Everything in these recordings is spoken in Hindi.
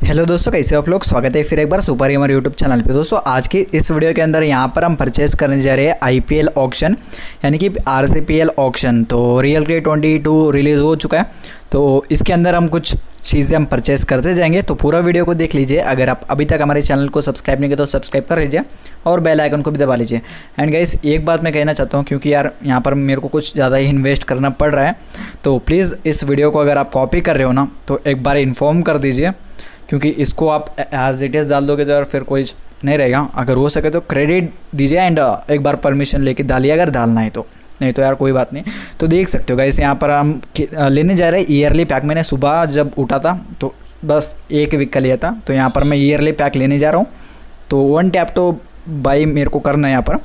हेलो दोस्तों, कैसे आप लोग? स्वागत है फिर एक बार सुपर गेमर यूट्यूब चैनल पे। दोस्तों, आज की इस वीडियो के अंदर यहाँ पर हम परचेस करने जा रहे हैं आईपीएल ऑक्शन यानी कि आरसीपीएल ऑक्शन तो real cricket twenty two release हो चुका है तो इसके अंदर हम कुछ चीज़ें हम परचेस करते जाएँगे। तो पूरा वीडियो को देख लीजिए, अगर आप अभी तक हमारे चैनल को सब्सक्राइब नहीं किया तो सब्सक्राइब कर लीजिए और बेल आइकन को भी दबा लीजिए। एंड गाइस एक बात मैं कहना चाहता हूँ, क्योंकि यार यहाँ पर मेरे को कुछ ज़्यादा ही इन्वेस्ट करना पड़ रहा है तो प्लीज़ इस वीडियो को अगर आप कॉपी कर रहे हो ना तो एक बार इन्फॉर्म कर दीजिए। क्योंकि इसको आप एज इट इज़ डाल दोगे तो फिर कोई नहीं रहेगा। अगर हो सके तो क्रेडिट दीजिए एंड एक बार परमिशन लेके डालिए अगर डालना है तो। नहीं तो यार कोई बात नहीं। तो देख सकते हो गाइस यहाँ पर हम लेने जा रहे हैं ईयरली पैक मैंने सुबह जब उठा था तो बस एक वीक का लिया था। तो यहाँ पर मैं ईयरली पैक लेने जा रहा हूँ। तो वन टैप तो बाई मेरे को करना है यहाँ पर।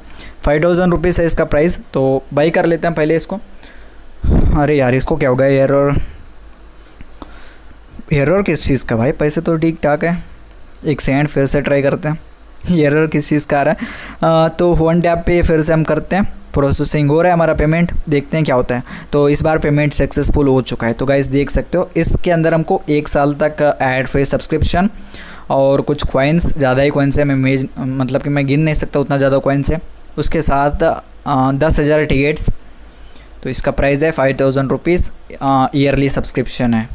फाइव थाउज़ेंड रुपीज़ है इसका प्राइस तो बाई कर लेते हैं पहले इसको। अरे यार, इसको क्या होगा यार? और एरर किस चीज़ का? भाई पैसे तो ठीक ठाक है। एक सेकेंड फिर से ट्राई करते हैं। एरर किस चीज़ का आ रहा है? आ, तो वन टैप पे फिर से हम करते हैं। प्रोसेसिंग हो रहा है हमारा पेमेंट देखते हैं क्या होता है। तो इस बार पेमेंट सक्सेसफुल हो चुका है। तो गाइस देख सकते हो इसके अंदर हमको एक साल तक एड फ्री सब्सक्रिप्शन और कुछ कॉइन्स ज़्यादा ही कॉइन्स है। मैं मेज मतलब कि मैं गिन नहीं सकता उतना ज़्यादा कॉइन्स है। उसके साथ दस हज़ार टिकट्स तो इसका प्राइस है five thousand rupees yearly subscription है।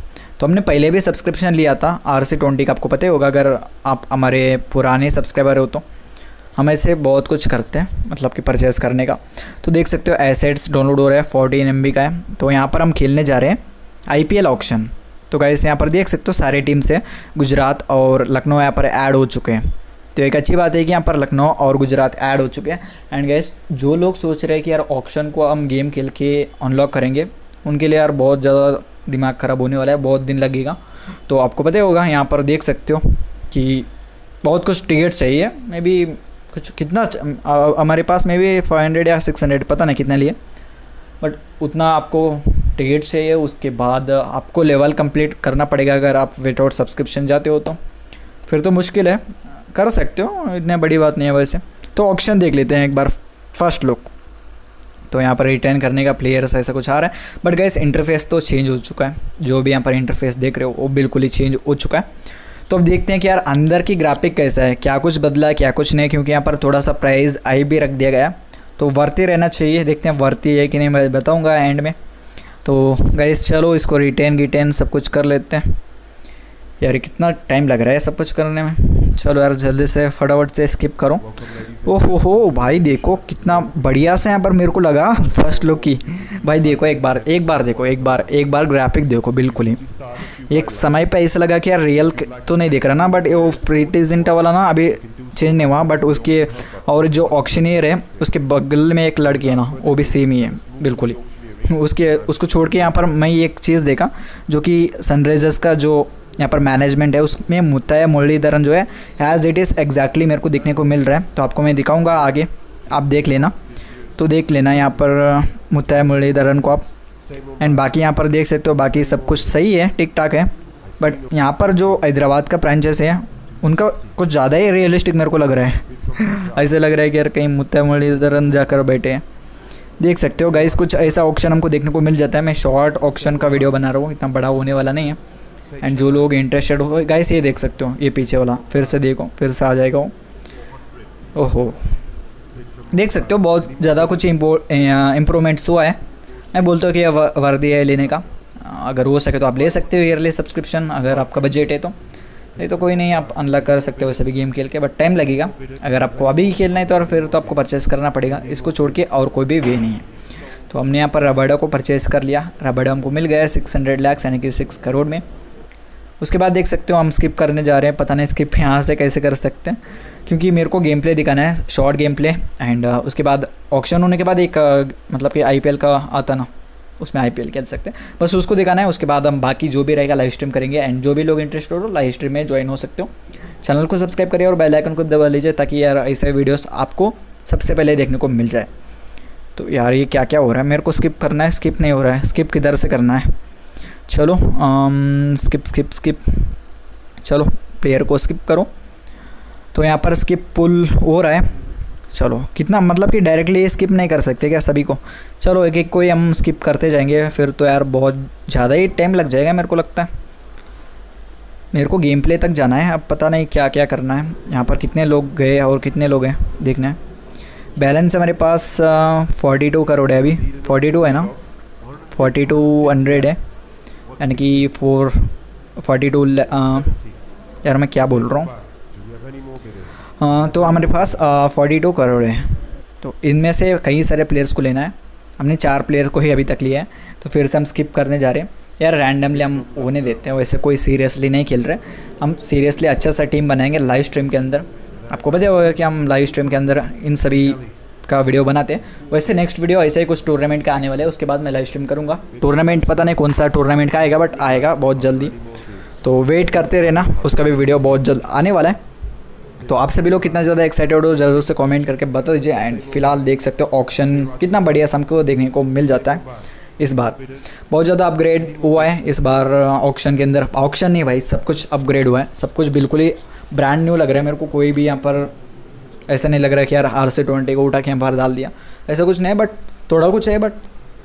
तो हमने पहले भी सब्सक्रिप्शन लिया था आर सी ट्वेंटी का, आपको पता ही होगा, अगर आप हमारे पुराने सब्सक्राइबर हो तो। हम ऐसे बहुत कुछ करते हैं मतलब कि परचेज़ करने का। तो देख सकते हो एसेट्स डाउनलोड हो रहा है फोर्टीन एम का है। तो यहाँ पर हम खेलने जा रहे हैं आई पी एल ऑप्शन तो गैस यहाँ पर देख सकते हो, सारे टीम से गुजरात और लखनऊ यहाँ पर ऐड हो चुके हैं। तो एक अच्छी बात है कि यहाँ पर लखनऊ और गुजरात ऐड हो चुके हैं। एंड गैस जो लोग सोच रहे हैं कि यार ऑप्शन को हम गेम खेल के अनलॉक करेंगे, उनके लिए यार बहुत ज़्यादा दिमाग ख़राब होने वाला है, बहुत दिन लगेगा। तो आपको पता होगा, यहाँ पर देख सकते हो कि बहुत कुछ टिकट चाहिए मे बी कुछ, कितना हमारे पास मे बी फाइव हंड्रेड या सिक्स हंड्रेड पता नहीं कितना लिए। बट उतना आपको टिकट चाहिए, उसके बाद आपको लेवल कंप्लीट करना पड़ेगा अगर आप विदाउट सब्सक्रिप्शन जाते हो तो। फिर तो मुश्किल है। कर सकते हो, इतनी बड़ी बात नहीं है वैसे। तो ऑप्शन देख लेते हैं एक बार फ़र्स्ट लुक तो यहाँ पर रिटर्न करने का प्लेयर्स ऐसा कुछ आ रहा है। बट गैस इंटरफेस तो चेंज हो चुका है। जो भी यहाँ पर इंटरफेस देख रहे हो, वो बिल्कुल ही चेंज हो चुका है। तो अब देखते हैं कि यार अंदर की ग्राफिक कैसा है, क्या कुछ बदला है, क्या कुछ नहीं, क्योंकि यहाँ पर थोड़ा सा प्राइस आई भी रख दिया गया तो वर्ती रहना चाहिए। देखते हैं वर्ती है कि नहीं, मैं बताऊँगा एंड में। तो गैस चलो इसको रिटेन गिटेन सब कुछ कर लेते हैं। यार कितना टाइम लग रहा है सब कुछ करने में। चलो यार, जल्दी से फटाफट से स्किप करो। ओहो हो भाई देखो कितना बढ़िया से यहाँ पर मेरे को लगा फ़र्स्ट लुक की। भाई देखो, एक बार एक बार देखो, एक बार एक बार ग्राफिक देखो, बिल्कुल ही। एक समय पे ऐसा लगा कि यार रियल तो नहीं देख रहा ना बट वो प्रीटिजेंटा वाला ना, अभी चेंज नहीं हुआ बट उसके और जो ऑक्शनियर है, उसके बगल में एक लड़की है ना, वो भी सेम ही है, बिल्कुल ही। उसके, उसको छोड़ के यहाँ पर मैं एक चीज़ देखा, जो कि सनराइजर्स का जो यहाँ पर मैनेजमेंट है, उसमें मुतय मुरलीधरन जो है एज इट इज़ एग्जैक्टली मेरे को देखने को मिल रहा है। तो आपको मैं दिखाऊँगा आगे, आप देख लेना। तो देख लेना यहाँ पर मुतय मुरलीधरन को आप। एंड बाकी यहाँ पर देख सकते हो, बाकी सब कुछ सही है ठीक ठाक है। बट यहाँ पर जो हैदराबाद का फ्रेंचाइज है, उनका कुछ ज़्यादा ही रियलिस्टिक मेरे को लग रहा है। ऐसे लग रहा है कि यार कहीं मुतय मुरलीधरन जाकर बैठे हैं। देख सकते हो गाइस कुछ ऐसा ऑप्शन हमको देखने को मिल जाता है। मैं शॉर्ट ऑप्शन का वीडियो बना रहा हूँ, इतना बड़ा होने वाला नहीं है। एंड जो लोग इंटरेस्टेड हो गाइस ये देख सकते हो, ये पीछे वाला, फिर से देखो, फिर से आ जाएगा ओहो। देख सकते हो, बहुत ज़्यादा कुछ इम्प्रूवमेंट्स तो है। मैं बोलता हूँ कि वर्दी है लेने का। अगर हो सके तो आप ले सकते हो ईयरली सब्सक्रिप्शन अगर आपका बजट है तो। नहीं तो कोई नहीं, आप अनलॉक कर सकते हो वैसे भी गेम खेल के बट टाइम लगेगा। अगर आपको अभी खेलना है तो और फिर तो आपको परचेस करना पड़ेगा। इसको छोड़ के और कोई भी वे नहीं है। तो हमने यहाँ पर रबड़ा को परचेस कर लिया। रबड़ा हमको मिल गया सिक्स हंड्रेड लैक्स यानी कि सिक्स करोड़ में। उसके बाद देख सकते हो हम स्किप करने जा रहे हैं। पता नहीं स्किप यहाँ से कैसे कर सकते हैं। क्योंकि मेरे को गेम प्ले दिखाना है शॉर्ट गेम प्ले एंड उसके बाद ऑप्शन होने के बाद एक uh, मतलब कि आईपीएल का आता ना उसमें आईपीएल खेल सकते हैं। बस उसको दिखाना है उसके बाद हम बाकी जो भी रहेगा लाइव स्ट्रीम करेंगे एंड जो भी लोग इंटरेस्टेड हो लाइव स्ट्रीम में ज्वाइन हो सकते हो। चैनल को सब्सक्राइब करिए और बेल आइकन को दबा लीजिए ताकि यार ऐसे वीडियोस आपको सबसे पहले देखने को मिल जाए। तो यार ये क्या क्या हो रहा है? मेरे को स्किप करना है स्किप नहीं हो रहा है। स्किप किधर से करना है? चलो आम, स्किप स्किप स्किप चलो प्लेयर को स्किप करो। तो यहाँ पर स्किप पुल हो रहा है। चलो कितना मतलब कि डायरेक्टली स्किप नहीं कर सकते क्या सभी को? चलो एक एक को ही हम स्किप करते जाएँगे। फिर तो यार बहुत ज़्यादा ही टाइम लग जाएगा मेरे को लगता है। मेरे को गेम प्ले तक जाना है। अब पता नहीं क्या क्या करना है। यहाँ पर कितने लोग गए और कितने लोग हैं देखना है। बैलेंस है मेरे पास फोर्टी टू करोड़ है अभी। फोर्टी टू है ना? फोर्टी टू हंड्रेड है। यानी कि फोर फोर्टी टू यार मैं क्या बोल रहा हूँ? तो हमारे पास फोर्टी टू करोड़ है। तो इनमें से कई सारे प्लेयर्स को लेना है। हमने चार प्लेयर को ही अभी तक लिया है। तो फिर से हम स्किप करने जा रहे हैं। यार रैंडमली हम होने देते हैं। वैसे कोई सीरियसली नहीं खेल रहे। हम सीरियसली अच्छा सा टीम बनाएँगे लाइव स्ट्रीम के अंदर। आपको पता होगा कि हम लाइव स्ट्रीम के अंदर इन सभी का वीडियो बनाते हैं। वैसे नेक्स्ट वीडियो ऐसे ही कुछ टूर्नामेंट का आने वाले हैं, उसके बाद मैं लाइव स्ट्रीम करूँगा। टूर्नामेंट पता नहीं कौन सा टूर्नामेंट का आएगा बट आएगा बहुत जल्दी। तो वेट करते रहना, उसका भी वीडियो बहुत जल्द आने वाला है। तो आप सभी लोग कितना ज़्यादा एक्साइटेड हो, ज़रूर से कमेंट करके बता दीजिए एंड फ़िलहाल देख सकते हो ऑप्शन कितना बढ़िया सम को देखने को मिल जाता है इस बार। बहुत ज़्यादा अपग्रेड हुआ है इस बार ऑक्शन के अंदर। ऑक्शन नहीं भाई, सब कुछ अपग्रेड हुआ है, सब कुछ बिल्कुल ही ब्रांड न्यू लग रहा है मेरे को। कोई भी यहाँ पर ऐसा नहीं लग रहा है कि यार आर से ट्वेंटी को उठा के हम बाहर डाल दिया। ऐसा कुछ नहीं है बट थोड़ा कुछ है बट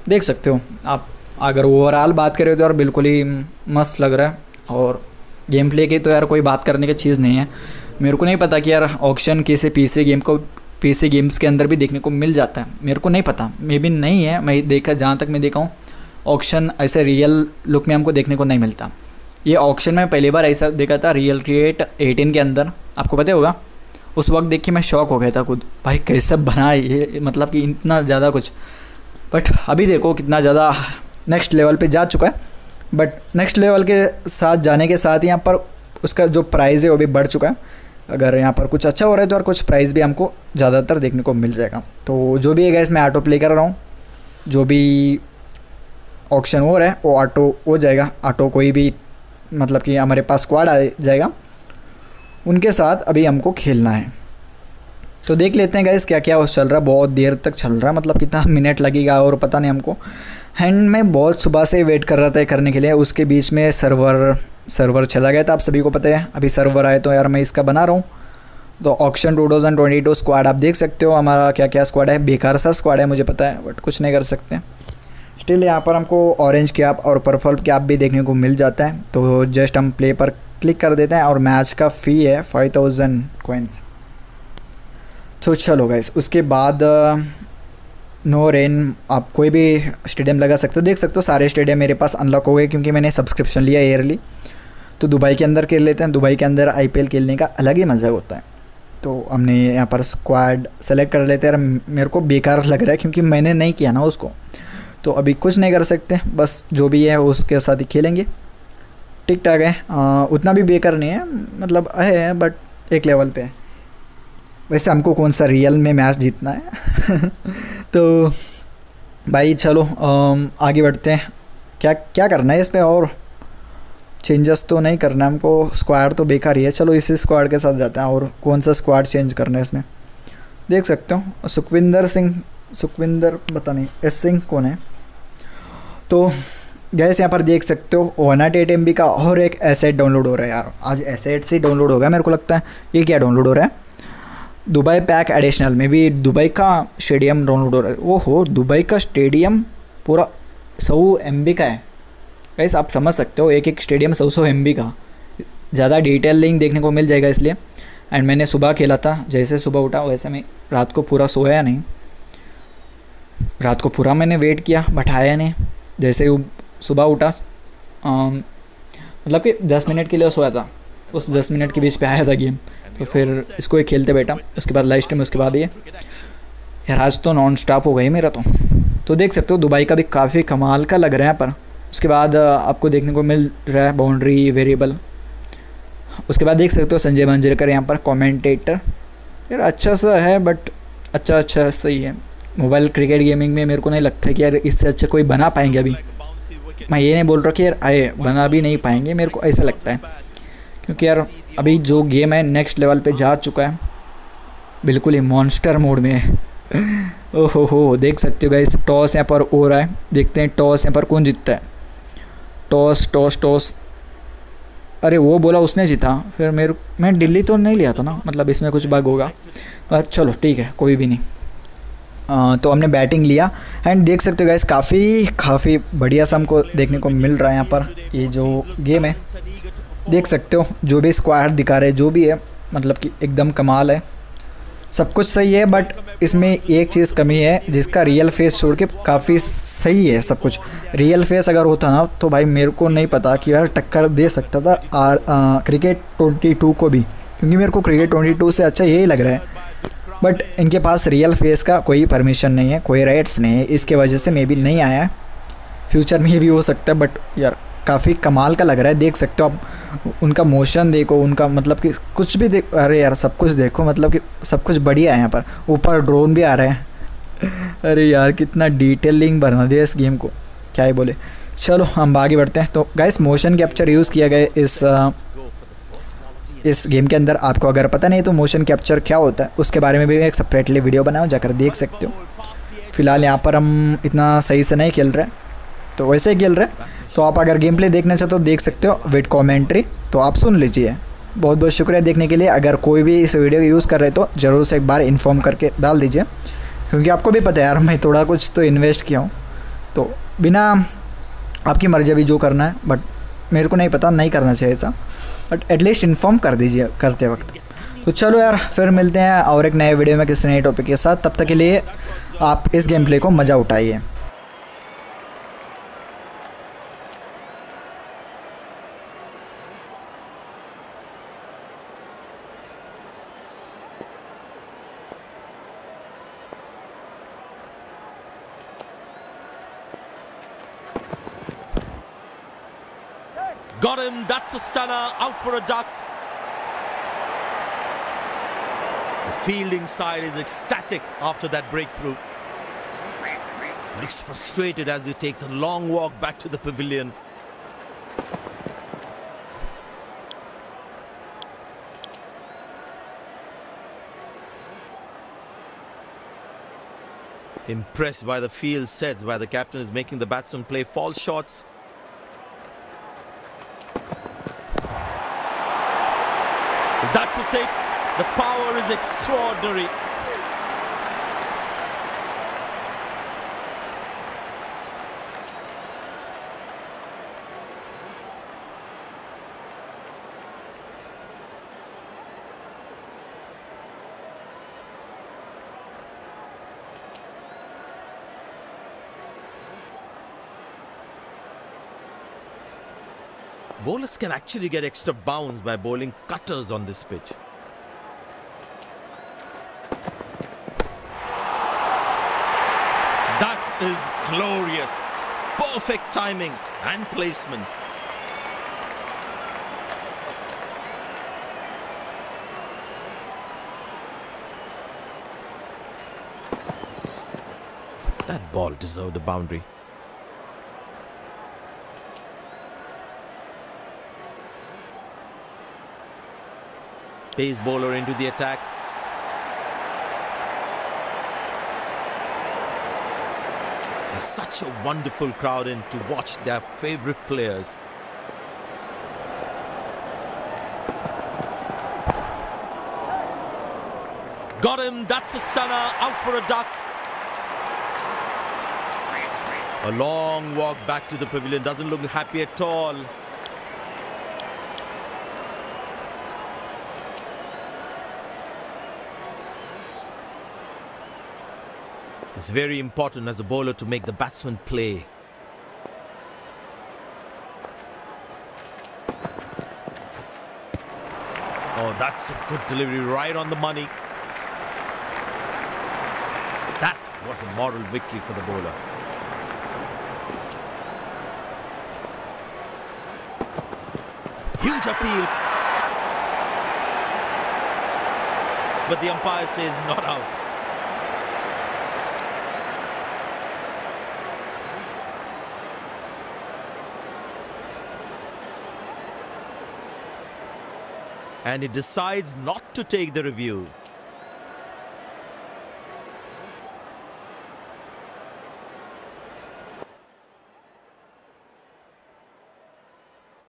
देख सकते हो। आप अगर ओवरऑल बात करें तो यार बिल्कुल ही मस्त लग रहा है। और गेम प्ले की तो यार कोई बात करने की चीज़ नहीं है। मेरे को नहीं पता कि यार ऑक्शन किसी पीसी गेम को पीसी गेम्स के अंदर भी देखने को मिल जाता है। मेरे को नहीं पता। मे भी नहीं है, मैं देखा, जहाँ तक मैं देखा हूँ ऑक्शन ऐसे रियल लुक में हमको देखने को नहीं मिलता। ये ऑक्शन में पहली बार ऐसा देखा था रियल क्रिएट 18 के अंदर। आपको पता होगा? उस वक्त देख के मैं शौक हो गया था खुद। भाई कैसे बना ये मतलब कि इतना ज़्यादा कुछ। बट अभी देखो कितना ज़्यादा नेक्स्ट लेवल पे जा चुका है। बट नेक्स्ट लेवल के साथ जाने के साथ यहाँ पर उसका जो प्राइज़ है वो भी बढ़ चुका है। अगर यहाँ पर कुछ अच्छा हो रहा है तो और कुछ प्राइस भी हमको ज़्यादातर देखने को मिल जाएगा। तो जो भी है गैस मैं ऑटो प्ले कर रहा हूँ। जो भी ऑप्शन हो रहा है, वो ऑटो हो जाएगा। ऑटो कोई भी मतलब कि हमारे पास स्क्वाड आ जाएगा। उनके साथ अभी हमको खेलना है। तो देख लेते हैं गैस क्या क्या चल रहा है बहुत देर तक चल रहा है मतलब कितना मिनट लगेगा और पता नहीं हमको। हैंड में बहुत सुबह से वेट कर रहा था करने के लिए, उसके बीच में सर्वर सर्वर चला गया था, आप सभी को पता है अभी सर्वर आए तो यार मैं इसका बना रहा हूँ। तो auction two thousand twenty two squad आप देख सकते हो, हमारा क्या क्या स्क्वाड है, बेकार सा स्क्वाड है, मुझे पता है बट कुछ नहीं कर सकते। स्टिल यहाँ पर हमको ऑरेंज कैप और पर्पल कैप भी देखने को मिल जाता है। तो जस्ट हम प्ले पर क्लिक कर देते हैं और मैच का फ़ी है फाइव थाउज़ेंड कोइंस तो चलो गाइस उसके बाद नो रेन आप कोई भी स्टेडियम लगा सकते हो, देख सकते हो सारे स्टेडियम मेरे पास अनलॉक हो गए क्योंकि मैंने सब्सक्रिप्शन लिया ईयरली तो दुबई के अंदर खेल लेते हैं, दुबई के अंदर आईपीएल खेलने का अलग ही मज़ा होता है. तो हमने यहाँ पर स्क्वाड सेलेक्ट कर लेते हैं मेरे को बेकार लग रहा है क्योंकि मैंने नहीं किया ना उसको. तो अभी कुछ नहीं कर सकते, बस जो भी है उसके साथ ही खेलेंगे. ठीक ठाक है। आ, उतना भी बेकार नहीं है मतलब है बट एक लेवल पे है। वैसे हमको कौन सा रियल में मैच जीतना है? तो भाई चलो आगे बढ़ते हैं। क्या क्या करना है इस पर और? चेंजेस तो नहीं करना है हमको स्क्वाड तो बेकार ही है। चलो इसी स्क्वाड के साथ जाते हैं और कौन सा स्क्वाड चेंज करना है इसमें। देख सकते हो सुखविंदर सिंह सुखविंदर पता नहीं एस सिंह कौन है? तो गैस यहाँ पर देख सकते हो one eight eight M B का और एक एसेट डाउनलोड हो रहा है यार। आज एसेट से डाउनलोड हो गया मेरे को लगता है। ये क्या डाउनलोड हो रहा है? दुबई पैक एडिशनल में भी दुबई का स्टेडियम डाउनलोड हो रहा है। वो हो दुबई का स्टेडियम पूरा सौ एम बी का है। कैसे आप समझ सकते हो, एक एक स्टेडियम सौ सौ एम बी का। ज़्यादा डिटेल लिंक देखने को मिल जाएगा इसलिए। एंड मैंने सुबह खेला था, जैसे सुबह उठा, वैसे मैं रात को पूरा सोया नहीं। रात को पूरा मैंने वेट किया बट आया नहीं। जैसे सुबह उठा मतलब कि दस मिनट के लिए सोया था। उस दस मिनट के बीच पे आया था गेम। तो फिर इसको ही खेलते बैठा। उसके बाद लाइव स्ट्रीम उसके बाद ये। यार आज तो नॉन स्टॉप हो गई मेरा तो। तो देख सकते हो, दुबई का भी काफ़ी कमाल का लग रहा है पर। उसके बाद आपको देखने को मिल रहा है बाउंड्री वेरिएबल उसके बाद देख सकते हो, संजय मंजरेकर यहाँ पर कमेंटेटर यार अच्छा सा है बट अच्छा अच्छा सही है। मोबाइल क्रिकेट गेमिंग में मेरे को नहीं लगता कि यार इससे अच्छा कोई बना पाएँगे अभी। मैं ये नहीं बोल रहा कि यार, आए, बना भी नहीं पाएँगे, मेरे को ऐसा लगता है। क्योंकि यार, अभी जो गेम है नेक्स्ट लेवल पे जा चुका है। बिल्कुल ही मॉन्स्टर मोड में ओहो हो देख सकते हो गाइस टॉस यहाँ पर हो रहा है। देखते हैं टॉस यहाँ पर कौन जीतता है। टॉस टॉस टॉस अरे, वो बोला उसने जीता। फिर मेरे, मैं दिल्ली तो नहीं लिया था ना मतलब इसमें कुछ बग होगा। चलो, ठीक है, कोई भी नहीं। तो हमने बैटिंग लिया। एंड देख सकते हो गैस काफ़ी काफ़ी बढ़िया सा हमको देखने को मिल रहा है यहाँ पर। ये जो गेम है, देख सकते हो, जो भी स्क्वायर दिखा रहे जो भी है मतलब कि एकदम कमाल है। सब कुछ सही है बट इसमें एक चीज़ कमी है, जिसका रियल फेस छोड़ के काफ़ी सही है सब कुछ। रियल फेस अगर होता ना तो भाई मेरे को नहीं पता कि यार टक्कर दे सकता था आर क्रिकेट ट्वेंटी टू को भी। क्योंकि मेरे को क्रिकेट ट्वेंटी टू से अच्छा यही लग रहा है। बट इनके पास रियल फेस का कोई परमिशन नहीं है, कोई राइट्स नहीं है। इसके वजह से मे बी नहीं आया है। फ्यूचर में भी हो सकता है बट यार काफ़ी कमाल का लग रहा है। देख सकते हो आप, उनका मोशन देखो, उनका मतलब कि कुछ भी देख अरे यार सब कुछ देखो मतलब कि सब कुछ बढ़िया है यहाँ पर। ऊपर ड्रोन भी आ रहे हैं। अरे यार कितना डिटेलिंग बना दिया इस गेम को। क्या ही बोले। चलो हम आगे बढ़ते हैं। तो गाइस मोशन कैप्चर यूज़ किया गया इस इस गेम के अंदर आपको अगर पता नहीं तो मोशन कैप्चर क्या होता है, उसके बारे में भी एक सेपरेटली वीडियो बनाओ, जाकर देख सकते हो। फ़िलहाल यहाँ पर हम इतना सही से नहीं खेल रहे तो वैसे ही खेल रहे। तो आप अगर गेम प्ले देखना चाहते हो देख सकते हो विद कॉमेंट्री तो आप सुन लीजिए। बहुत बहुत शुक्रिया देखने के लिए। अगर कोई भी इस वीडियो को यूज़ कर रहे तो ज़रूर से एक बार इन्फॉर्म करके डाल दीजिए। क्योंकि आपको भी पता है यार, मैं थोड़ा कुछ तो इन्वेस्ट किया हूँ। तो बिना आपकी मर्ज़ी अभी जो करना है बट मेरे को नहीं पता, नहीं करना चाहिए ऐसा। बट एटलीस्ट इन्फॉर्म कर दीजिए करते वक्त। तो चलो यार, फिर मिलते हैं और एक नए वीडियो में किसी नए टॉपिक के साथ। तब तक के लिए आप इस गेम प्ले को मज़ा उठाइए। Got him. That's a stunner. Out for a duck. The fielding side is ecstatic after that breakthrough. Looks frustrated as he takes a long walk back to the pavilion. Impressed by the field sets by the captain is making the batsman play false shots. That's a six. The power is extraordinary. Bowlers can actually get extra bounce by bowling cutters on this pitch. That is glorious. Perfect timing and placement. That ball deserved a boundary. Pace bowler into the attack. Such a wonderful crowd in to watch their favorite players. Got him. That's a stunner. Out for a duck. A long walk back to the pavilion. Doesn't look happy at all. It's very important as a bowler to make the batsman play. Oh, that's a good delivery right on the money. That was a moral victory for the bowler. Huge appeal. But the umpire says not out. And he decides not to take the review.